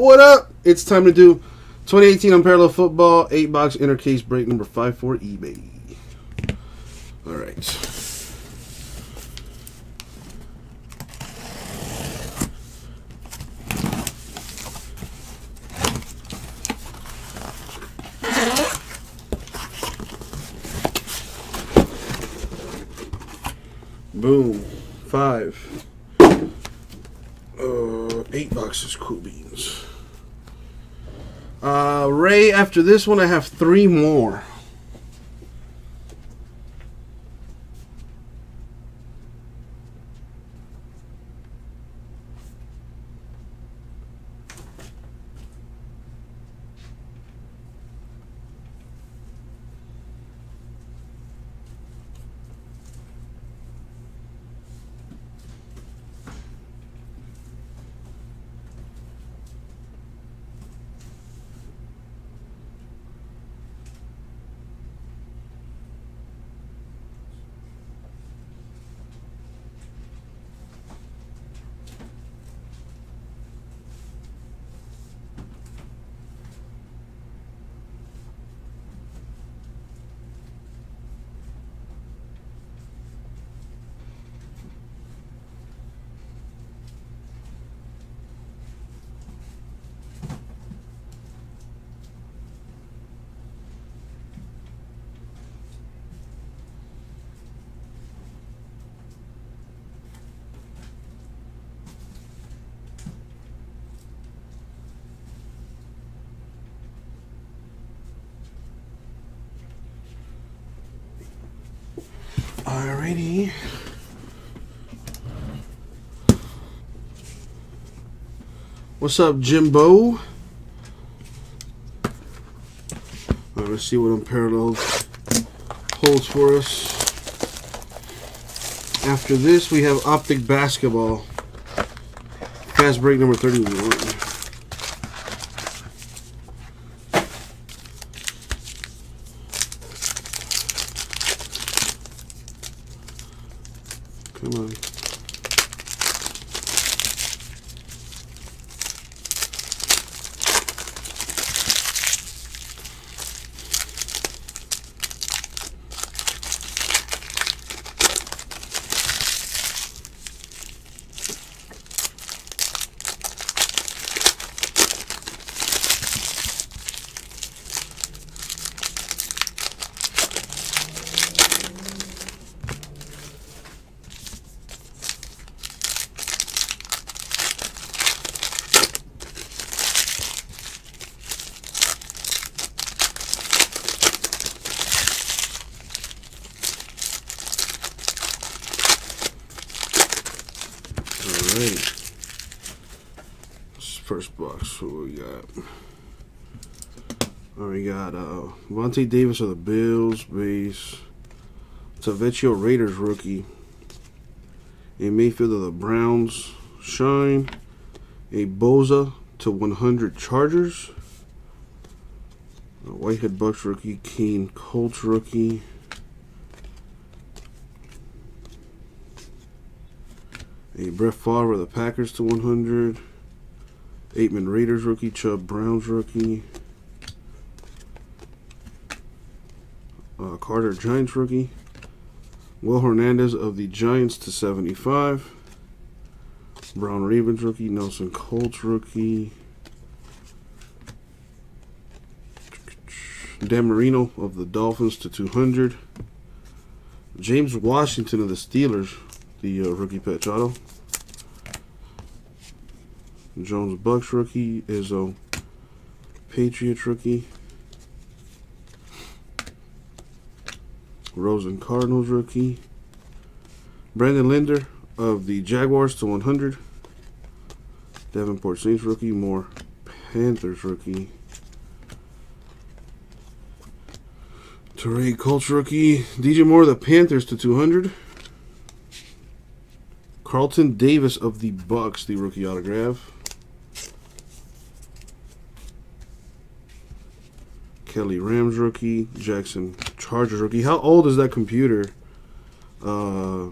What up? It's time to do 2018 Unparalleled Football 8 box inner case break number 5 for eBay. All right. Boom. Five. Uh, eight boxes, cool beans. Uh, Ray, after this one, I have three more. Alrighty. What's up, Jimbo? Alright, let's see what Unparalleled holds for us. After this, we have Optic Basketball. Fast break number 31. Come on. Alright. First box, what we got? We got uh, Vontae Davis of the Bills, base. Tavecchio Raiders rookie. A Mayfield of the Browns, shine. A Bosa to 100 Chargers. A Whitehead Bucks rookie, Cain Colts rookie. A Brett Favre of the Packers to 100. Ateman Raiders rookie. Chubb Browns rookie. Uh, Carter Giants rookie. Will Hernandez of the Giants to 75. Brown Ravens rookie. Nelson Colts rookie. Dan Marino of the Dolphins to 200. James Washington of the Steelers, the uh, rookie patch auto. Jones Bucks rookie, Izzo Patriots rookie, Rosen Cardinals rookie, Brandon Linder of the Jaguars to 100, Davenport Saints rookie, Moore Panthers rookie, Turay Colts rookie, DJ Moore the Panthers to 200. Carlton Davis of the Bucks, the rookie autograph. Kelly Rams rookie, Jackson Chargers rookie. How old is that computer, uh,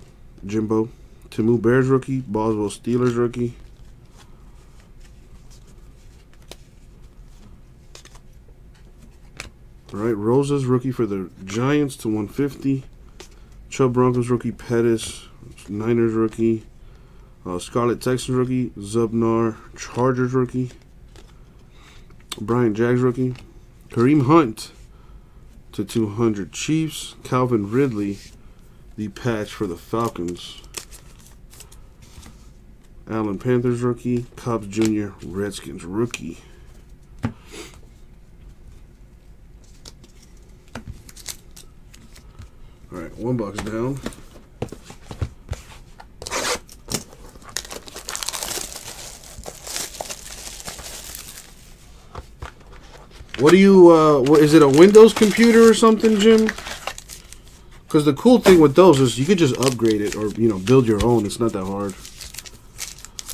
Jimbo? Timu Bears rookie, Boswell Steelers rookie. All right, Rosas rookie for the Giants to 150. Chubb Broncos rookie, Pettis. Niners rookie. Uh, Scarlet Texans rookie. Zubnar Chargers rookie. Bryan Jags rookie. Kareem Hunt to 200 Chiefs. Calvin Ridley, the patch for the Falcons. Allen Panthers rookie. Cubs Jr. Redskins rookie. All right, one box down. What do you, uh, what, is it a Windows computer or something, Jim? Because the cool thing with those is you could just upgrade it or, you know, build your own. It's not that hard.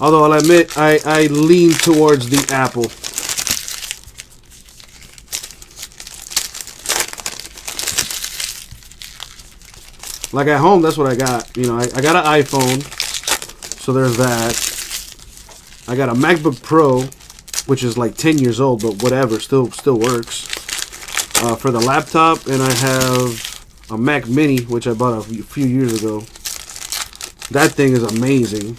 Although I'll admit, I, I lean towards the Apple. Like at home, that's what I got. You know, I, I got an iPhone. So there's that. I got a MacBook Pro, which is like 10 years old, but whatever, still still works. Uh, for the laptop, and I have a Mac Mini, which I bought a few years ago. That thing is amazing.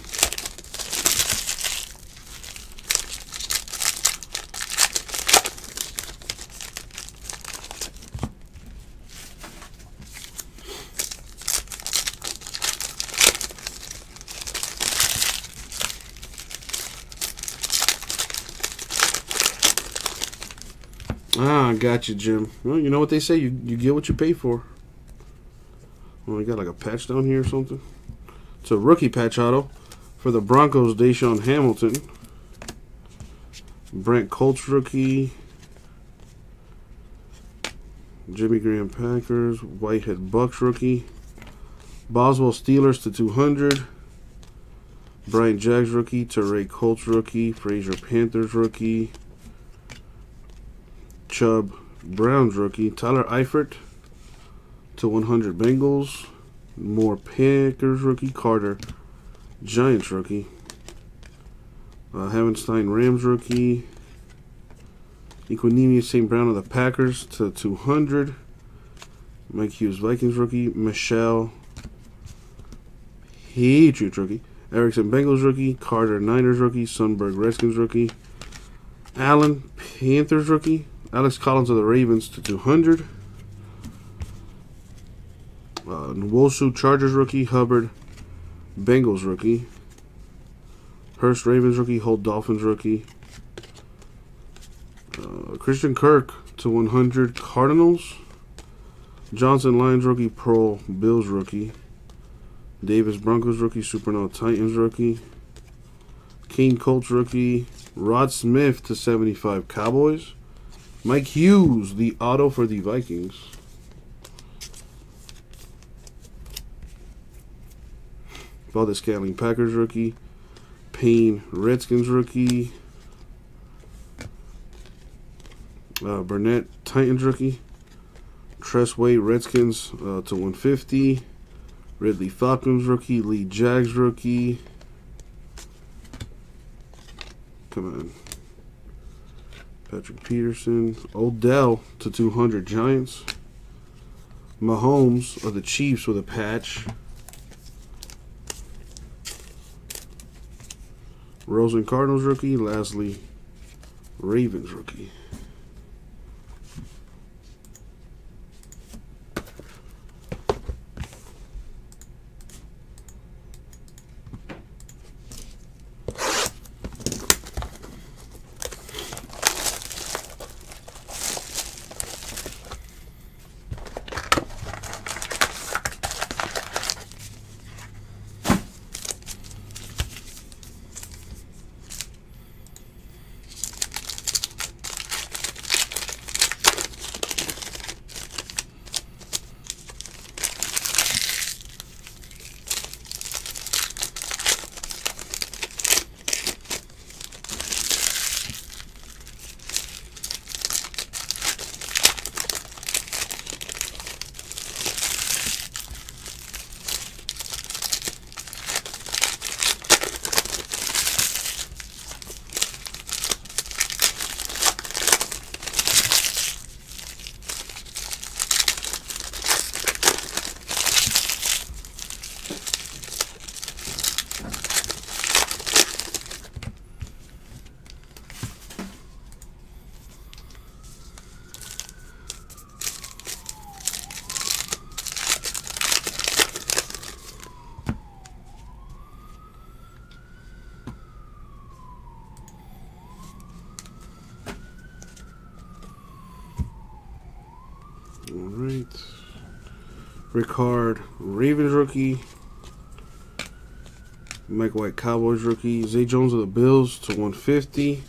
Ah, got you, Jim. Well, you know what they say. You, you get what you pay for. Well, we got like a patch down here or something. It's a rookie patch auto for the Broncos, DaeSean Hamilton. Brent Colts rookie. Jimmy Graham Packers. Whitehead Bucks rookie. Boswell Steelers to 200. Bryan Jags rookie. Turay Colts rookie. Frazier Panthers rookie. Chubb Browns rookie. Tyler Eifert to 100 Bengals. More Packers rookie. Carter Giants rookie. Uh, Havenstein Rams rookie. Equanimeous St. Brown of the Packers to 200. Mike Hughes Vikings rookie. Michel Patriots rookie. Erickson Bengals rookie. Carter Niners rookie. Sundberg Redskins rookie. Allen Panthers rookie. Alex Collins of the Ravens to 200. Uh, Nwosu Chargers rookie. Hubbard Bengals rookie. Hurst Ravens rookie. Holt Dolphins rookie. Uh, Christian Kirk to 100 Cardinals. Johnson Lions rookie. Pearl Bills rookie. Davis Broncos rookie. Supernova Titans rookie. Cain Colts rookie. Rod Smith to 75 Cowboys. Mike Hughes, the auto for the Vikings. Valdes-Scantling Packers rookie. Payne Redskins rookie. Uh, Burnett Titans rookie. Tress Way Redskins uh, to 150. Ridley Falcons rookie. Lee Jags rookie. Come on. Patrick Peterson. Odell to 200 Giants. Mahomes of the Chiefs with a patch. Rosen Cardinals rookie. Lastly, Ravens rookie. Ricard Ravens rookie. Mike White Cowboys rookie. Zay Jones of the Bills to 150.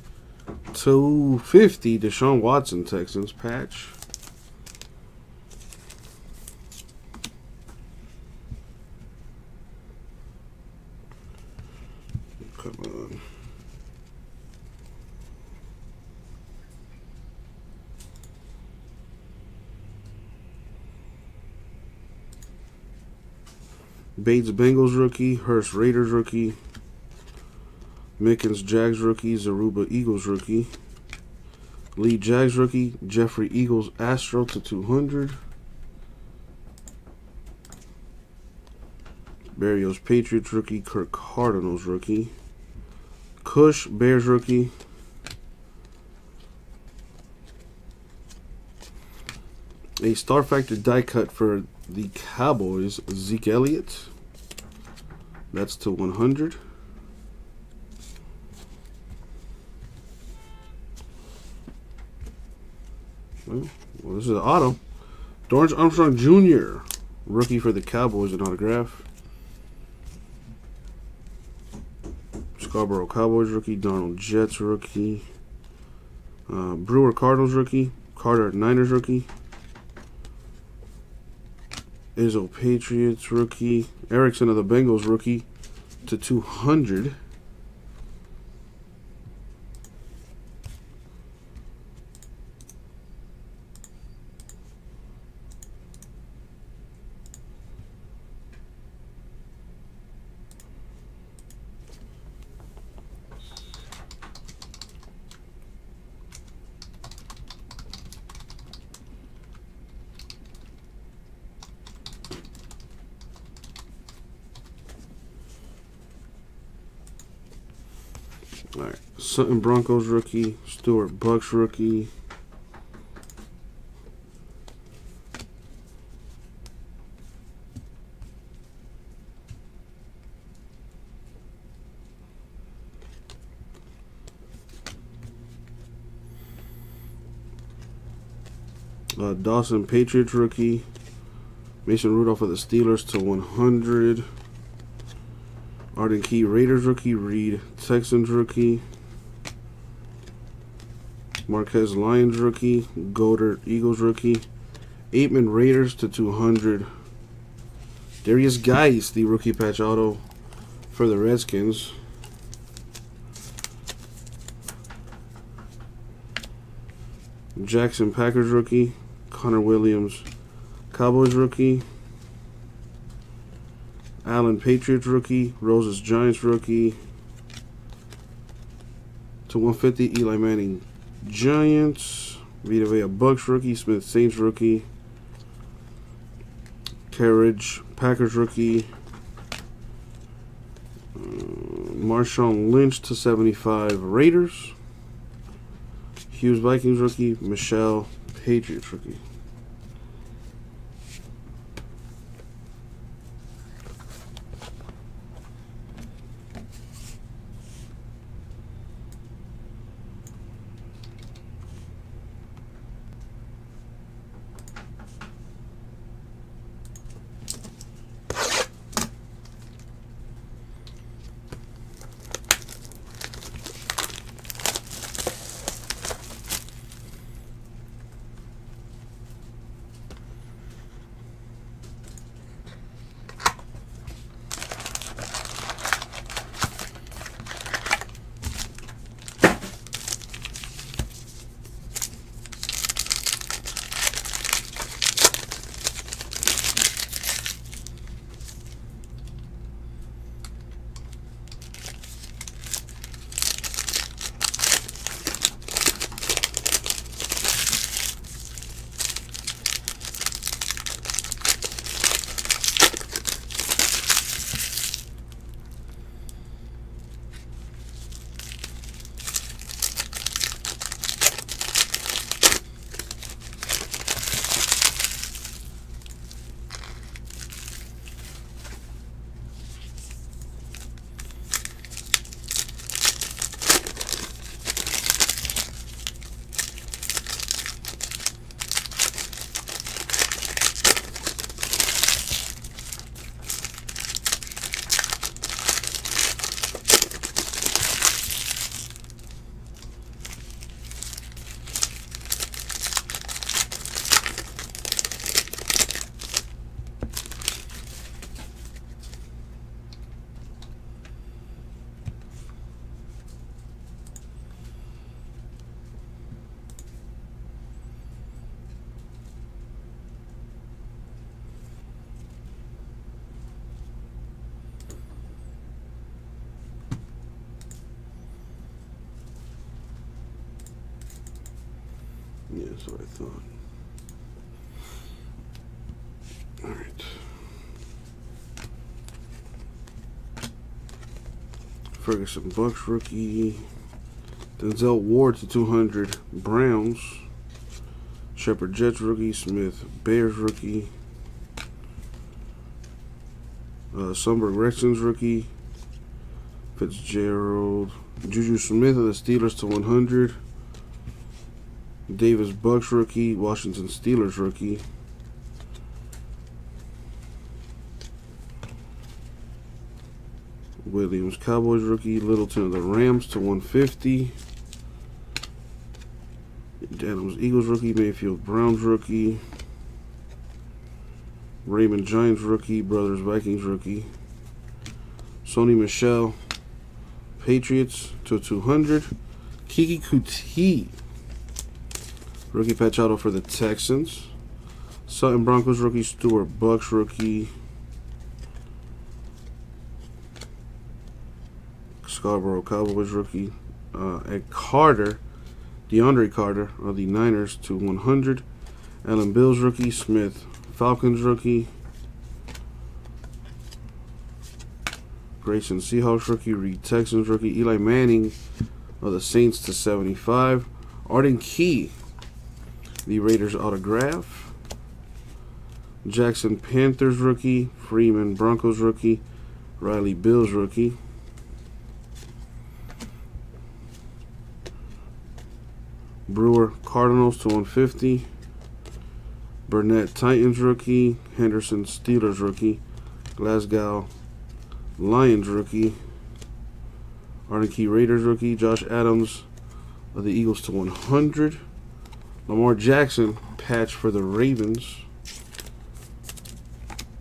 250 Deshaun Watson Texans patch. Come on. Bates Bengals rookie, Hurst Raiders rookie, Mickens Jags rookie, Zaruba Eagles rookie, Lee Jags rookie, Jeffery Eagles Astro to 200, Berrios Patriots rookie, Kirk Cardinals rookie, Cush Bears rookie, a Star Factor die cut for the Cowboys, Zeke Elliott. That's to 100. Well, this is an auto. Dorance Armstrong Jr., rookie for the Cowboys, an autograph. Scarborough Cowboys rookie, Darnold Jets rookie, uh, Brewer Cardinals rookie, Carter Niners rookie. Izzo Patriots rookie. Erickson of the Bengals rookie to 200. All right, Sutton Broncos rookie, Stewart Bucks rookie. Uh, Dawson Patriots rookie. Mason Rudolph of the Steelers to 100. Arden Key Raiders rookie. Reed Texans rookie. Marquez Lions rookie. Goedert Eagles rookie. Ateman Raiders to 200. Derrius Guice, the rookie patch auto for the Redskins. Jackson Packers rookie. Connor Williams Cowboys rookie. Allen Patriots rookie. Rosas Giants rookie. To 150 Eli Manning Giants. Vita Vea Bucks rookie. Smith Saints rookie. Carriage Packers rookie. Uh, Marshawn Lynch to 75 Raiders. Hughes Vikings rookie. Michel Patriots rookie. That's what I thought. All right. Ferguson Bucks rookie. Denzel Ward to 200 Browns. Shepard Jets rookie. Smith Bears rookie. Uh, Sundberg Redskins rookie. Fitzgerald. Juju Smith of the Steelers to 100. Davis Bucks rookie. Washington Steelers rookie. Williams Cowboys rookie. Littleton of the Rams to 150. Adams Eagles rookie. Mayfield Browns rookie. Raymond Giants rookie. Brothers Vikings rookie. Sony Michel Patriots to 200. Keke Coutee rookie patch auto for the Texans. Sutton Broncos rookie. Stewart Bucks rookie. Scarborough Cowboys rookie. Uh, at Carter, DeAndre Carter of the Niners to 100. Allen Bills rookie. Smith Falcons rookie. Grayson Seahawks rookie. Reed Texans rookie. Eli Manning of the Saints to 75. Arden Key, the Raiders autograph. Jackson Panthers rookie. Freeman Broncos rookie. Riley Bills rookie. Brewer Cardinals to 150. Burnett Titans rookie. Henderson Steelers rookie. Glasgow Lions rookie. Arden Raiders rookie. Josh Adams of the Eagles to 100. Lamar Jackson patch for the Ravens.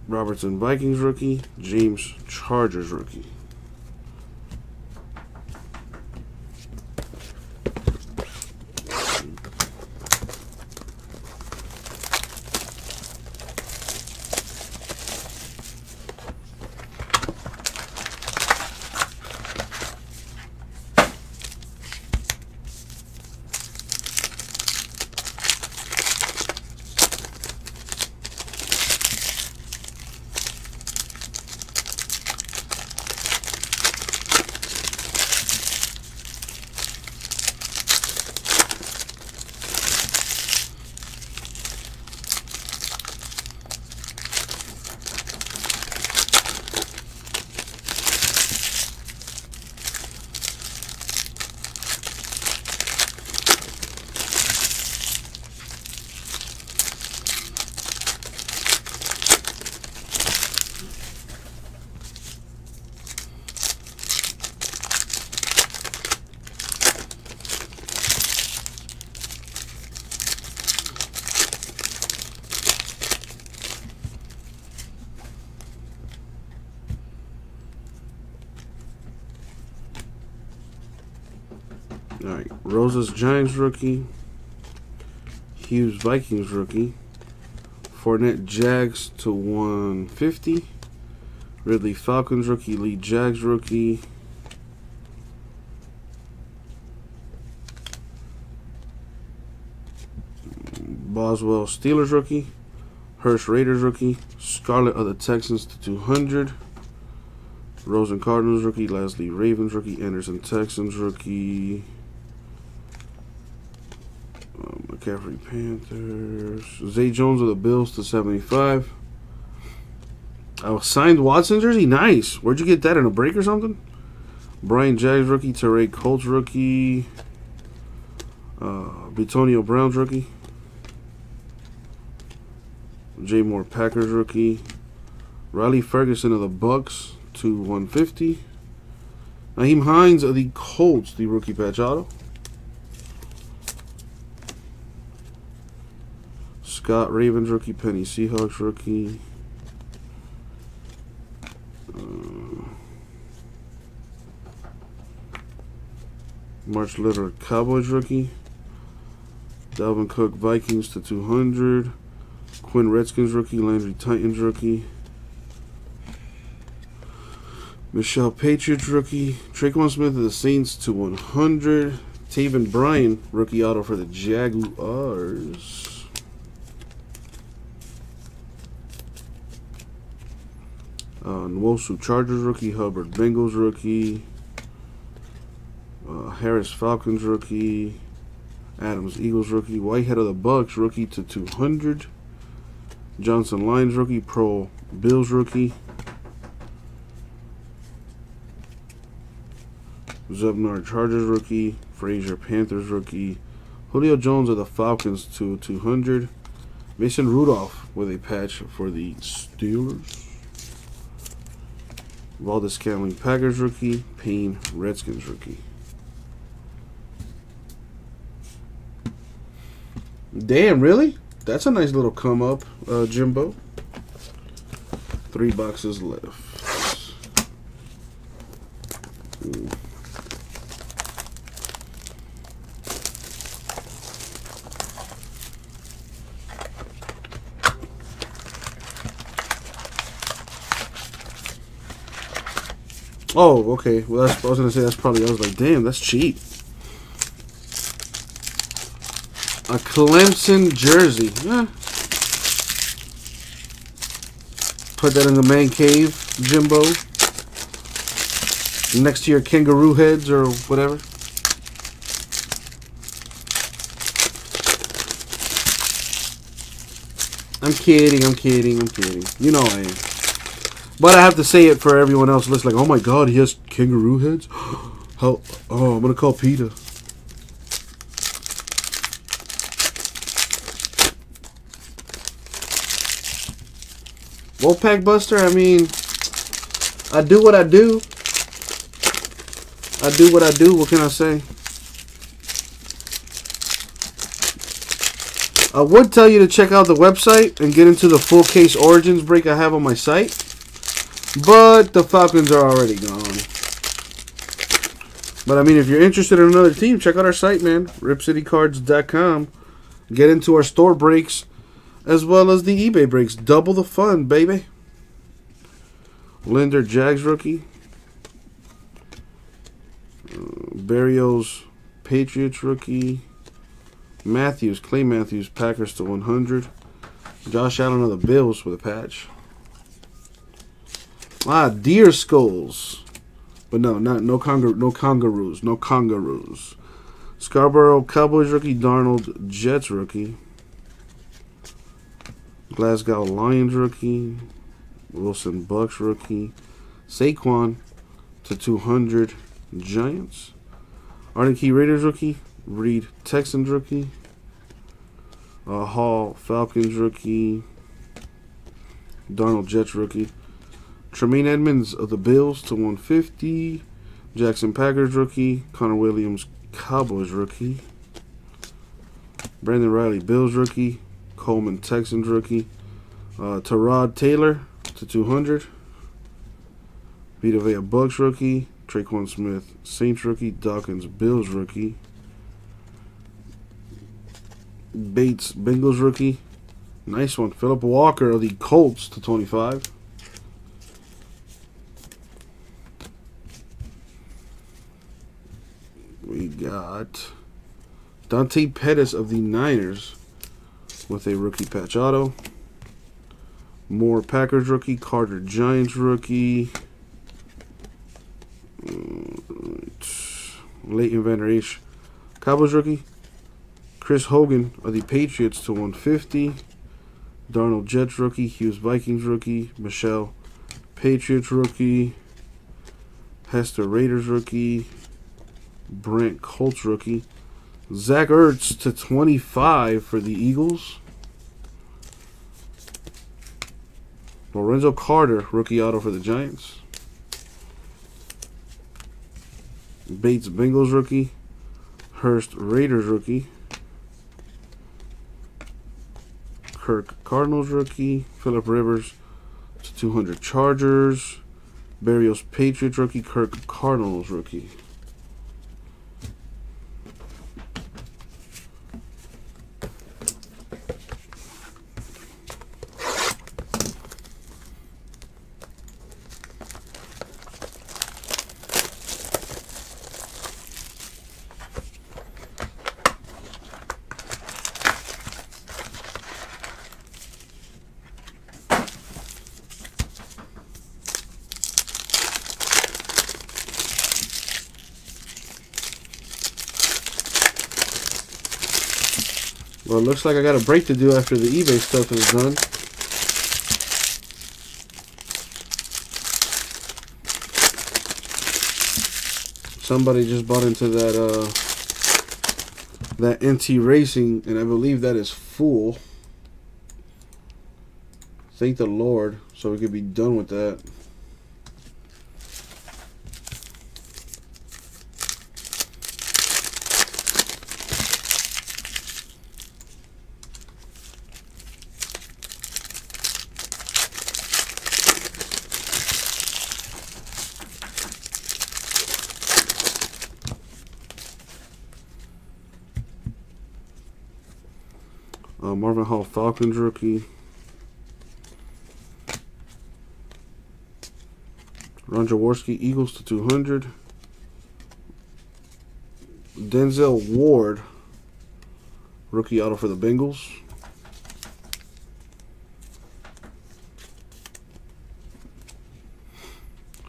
Robertson Vikings rookie. James Chargers rookie. All right, Rosas Giants rookie, Hughes Vikings rookie, Fournette Jags to 150, Ridley Falcons rookie, Lee Jags rookie. Boswell Steelers rookie, Hirsch Raiders rookie, Scarlet of the Texans to 200. Rosen Cardinals rookie, Lasley Ravens rookie, Anderson Texans rookie, McCaffrey Panthers, Zay Jones of the Bills to 75. Oh, signed Watson jersey, nice. Where'd you get that in a break or something? Bryan Jags rookie, Turay Colts rookie, uh, Bitonio Browns rookie, Jay Moore Packers rookie, Riley Ferguson of the Bucks to 150. Nyheim Hines of the Colts, the rookie patch auto. Scott Ravens rookie, Penny Seahawks rookie. Uh, March Litter Cowboys rookie. Dalvin Cook Vikings to 200. Quinn Redskins rookie. Landry Titans rookie. Michel Patriots rookie. Tre'Quan Smith of the Saints to 100. Taven Bryan, rookie auto for the Jaguars. Uh, Nwosu Chargers rookie, Hubbard Bengals rookie, uh, Harris Falcons rookie, Adams Eagles rookie, Whitehead of the Bucks rookie to 200, Johnson Lions rookie, Pro Bills rookie, Zubnar Chargers rookie, Frazier Panthers rookie, Julio Jones of the Falcons to 200, Mason Rudolph with a patch for the Steelers. Valdes-Scantling Packers rookie, Payne Redskins rookie. Damn, really? That's a nice little come up, uh, Jimbo. Three boxes left. Oh, okay. Well, that's, I was gonna say that's probably. I was like, damn, that's cheap. A Clemson jersey. Yeah. Put that in the man cave, Jimbo. Next to your kangaroo heads or whatever. I'm kidding, I'm kidding, I'm kidding. You know I am. But I have to say it for everyone else. Looks like, oh my god, he has kangaroo heads. How? Oh, I'm gonna call Peter. Wolfpack Buster. I mean, I do what I do. I do what I do. What can I say? I would tell you to check out the website and get into the full case origins break I have on my site. But the Falcons are already gone. But I mean, if you're interested in another team, check out our site, man. RipCityCards.com. Get into our store breaks as well as the eBay breaks. Double the fun, baby. Linder Jags rookie. Uh, Patriots rookie. Matthews, Clay Matthews, Packers to 100. Josh Allen of the Bills with a patch. Ah, deer skulls. But no, not no conger, no kangaroos, no kangaroos. Scarborough Cowboys rookie, Darnold Jets rookie. Glasgow Lions rookie. Wilson Bucks rookie. Saquon to 200 Giants. Arden Raiders rookie. Reed Texans rookie. Uh, Hall Falcons rookie. Darnold Jets rookie. Tremaine Edmunds of the Bills to 150. Jackson Packers rookie. Connor Williams Cowboys rookie. Brandon Riley Bills rookie. Coleman Texans rookie. Uh, Tyrod Taylor to 200. Vita Vea Bucks rookie. Tre'Quan Smith Saints rookie. Dawkins Bills rookie. Bates Bengals rookie. Nice one. Philip Walker of the Colts to 25. We got Dante Pettis of the Niners with a rookie patch auto. More Packers rookie, Carter Giants rookie. Mm, Leighton Vander Esch, Cowboys rookie. Chris Hogan of the Patriots to 150. Darnold Jets rookie. Hughes Vikings rookie. Michel Patriots rookie. Hester Raiders rookie. Brent Colts rookie. Zach Ertz to 25 for the Eagles. Lorenzo Carter, rookie auto for the Giants. Bates Bengals rookie. Hurst Raiders rookie. Kirk Cardinals rookie. Philip Rivers to 200 Chargers. Berrios Patriots rookie. Kirk Cardinals rookie. Well, looks like I got a break to do after the eBay stuff is done. Somebody just bought into that uh, that NT Racing, and I believe that is full. Thank the Lord, so we could be done with that. Uh, Marvin Hall Falcons rookie. Ron Jaworski Eagles to 200. Denzel Ward rookie auto for the Bengals.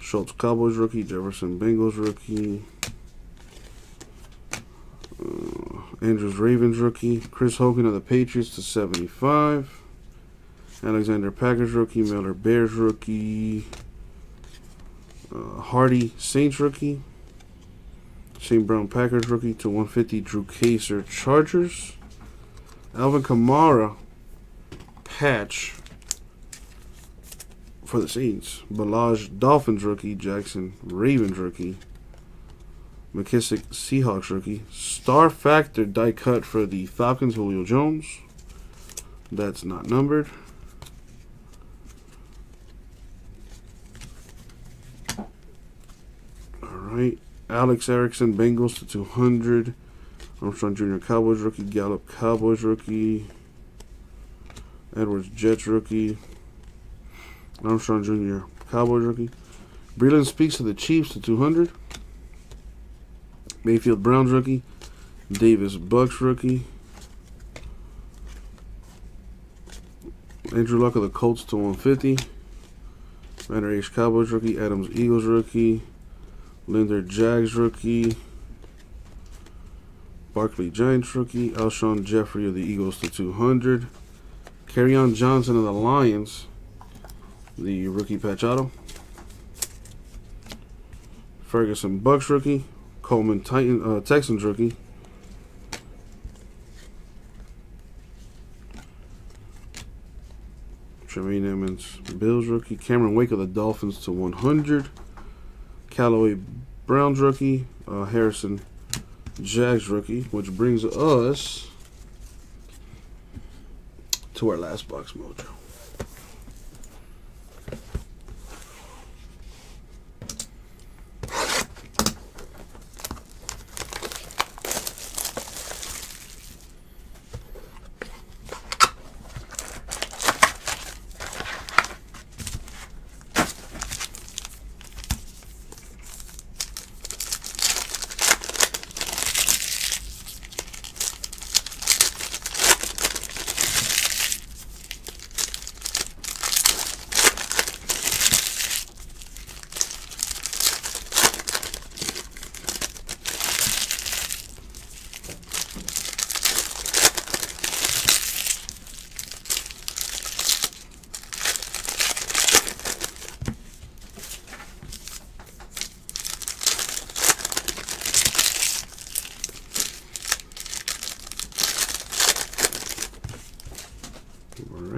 Schultz Cowboys rookie. Jefferson Bengals rookie. Andrews Ravens rookie. Chris Hogan of the Patriots to 75. Alexander Packers rookie. Miller Bears rookie. Uh, Hardy Saints rookie. Shane Brown Packers rookie to 150. Drew Kaser Chargers. Alvin Kamara patch for the Saints. Ballage Dolphins rookie. Jackson Ravens rookie. McKissic Seahawks rookie. Star Factor die cut for the Falcons, Julio Jones. That's not numbered. Alright. Alex Erickson, Bengals to 200. Armstrong Jr. Cowboys rookie. Gallup Cowboys rookie. Edwards Jets rookie. Armstrong Jr. Cowboys rookie. Breeland Speaks to the Chiefs to 200. Mayfield Browns rookie. Davis Bucks rookie. Andrew Luck of the Colts to 150. Vander Esch Cowboys rookie. Adams Eagles rookie. Linder Jags rookie. Barkley Giants rookie. Alshon Jeffery of the Eagles to 200. Kerryon Johnson of the Lions. The rookie patch auto. Ferguson Bucks rookie. Coleman Titan uh, Texans rookie. Tremaine Edmunds Bills rookie. Cameron Wake of the Dolphins to 100. Callaway Browns rookie. Uh, Harrison Jags rookie, which brings us to our last box mojo.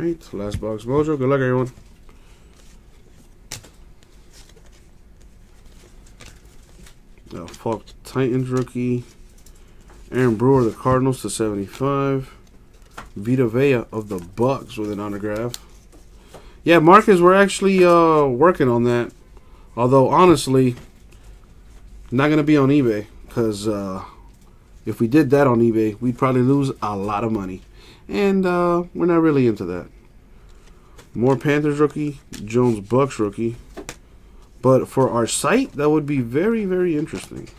Alright, last box mojo. Good luck, everyone. Uh, Falk Titans rookie. Aaron Brewer, the Cardinals to 75. Vita Vea of the Bucks with an autograph. Yeah, Marcus, we're actually uh, working on that. Although, honestly, not going to be on eBay. Because uh, if we did that on eBay, we'd probably lose a lot of money. And uh, we're not really into that. More Panthers rookie, Jones Bucks rookie. But for our site, that would be very, very interesting.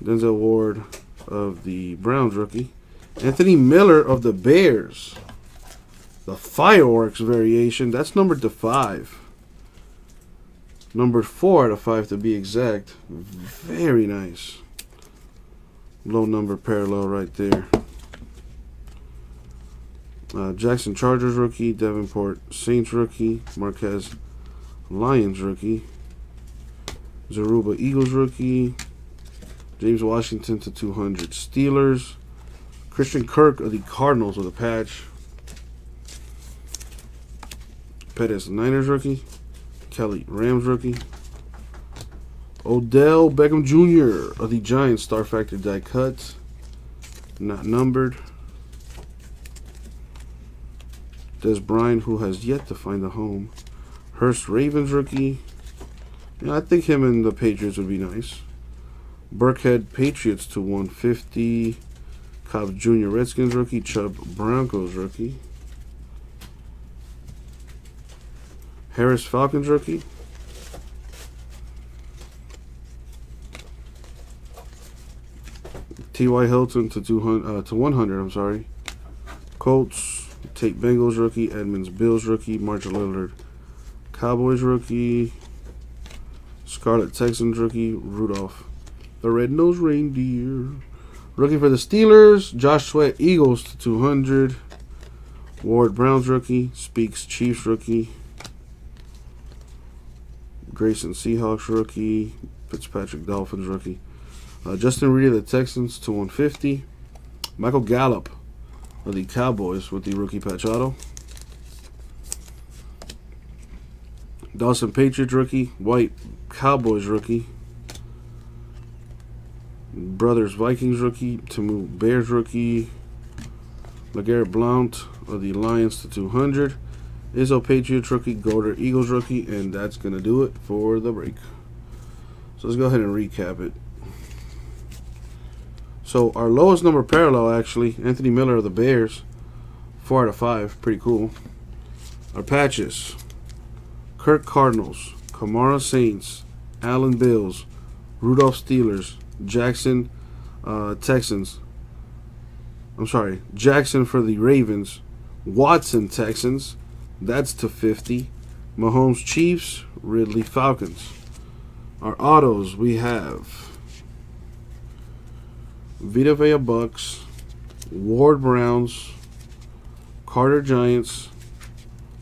Denzel Ward of the Browns rookie. Anthony Miller of the Bears. The fireworks variation. That's numbered to five. Number four out of five to be exact. Very nice. Low number parallel right there. Uh, Jackson Chargers rookie, Davenport Saints rookie, Marquez Lions rookie, Zaruba Eagles rookie, James Washington to 200 Steelers, Christian Kirk of the Cardinals with a patch, Pettis Niners rookie, Kelly Rams rookie, Odell Beckham Jr. of the Giants Star Factor die cut, not numbered. Dez Bryant, who has yet to find a home. Hurst Ravens rookie. Yeah, I think him and the Patriots would be nice. Burkhead Patriots to 150. Cobb Jr. Redskins rookie. Chubb Broncos rookie. Harris Falcons rookie. T.Y. Hilton to 200 uh, to 100, I'm sorry. Colts Take Bengals rookie, Edmunds Bills rookie, March Lillard Cowboys rookie, Scarlet Texans rookie, Rudolph the Red-Nosed Reindeer. Rookie for the Steelers, Josh Sweat Eagles to 200. Ward Browns rookie, Speaks Chiefs rookie. Grayson Seahawks rookie, Fitzpatrick Dolphins rookie. Uh, Justin Reid of the Texans to 150. Michael Gallup of the Cowboys with the rookie patch auto. Dawson Patriots rookie, White Cowboys rookie, Brothers Vikings rookie, Tamu Bears rookie, LeGarrette Blount of the Lions to 200, Izzo Patriots rookie, Goedert Eagles rookie, and that's going to do it for the break. So let's go ahead and recap it. So our lowest number parallel actually, Anthony Miller of the Bears, four out of five, pretty cool. Our patches, Kirk Cardinals, Kamara Saints, Allen Bills, Rudolph Steelers, Jackson uh, Texans. I'm sorry, Jackson for the Ravens, Watson Texans, that's to 50. Mahomes Chiefs, Ridley Falcons. Our autos we have Vita Vea Bucks, Ward Browns, Carter Giants,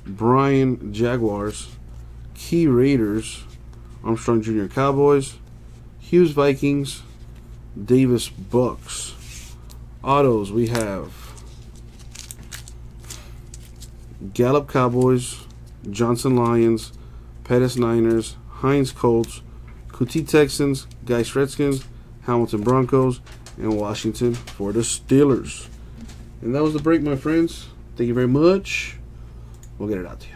Bryan Jaguars, Key Raiders, Armstrong Jr. Cowboys, Hughes Vikings, Davis Bucks. Autos we have Gallup Cowboys, Johnson Lions, Pettis Niners, Hines Colts, Coutee Texans, Guice Redskins, Hamilton Broncos, and Washington for the Steelers. And that was the break, my friends. Thank you very much. We'll get it out to you.